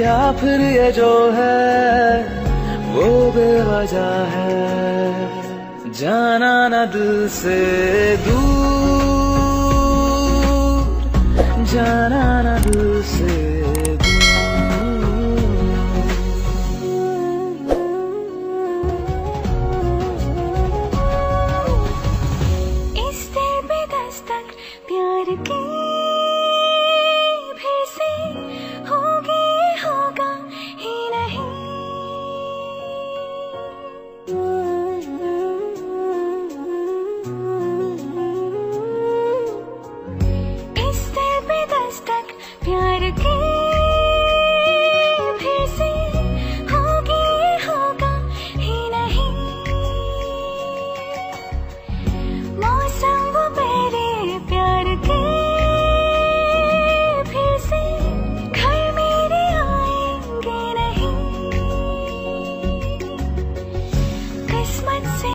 या फिर ये जो है, वो बेवजह है। जाना न दिल से दूर, जाना न दिल से प्यार की प्यार के